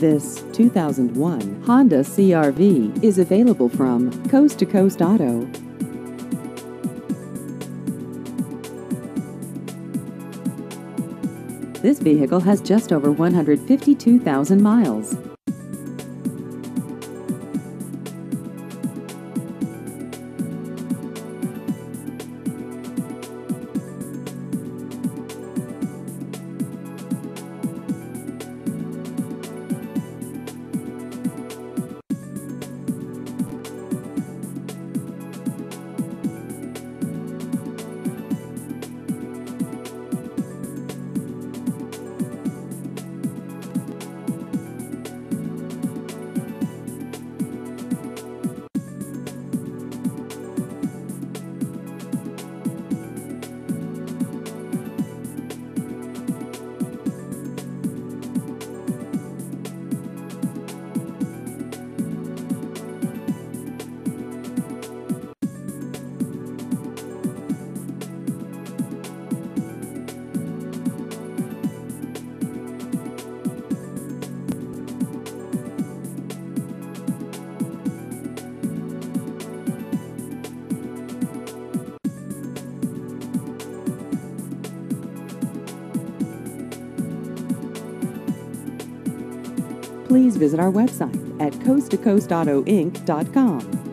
This 2001 Honda CRV is available from Coast to Coast Auto. This vehicle has just over 152,000 miles. Please visit our website at coasttocoastautoinc.com.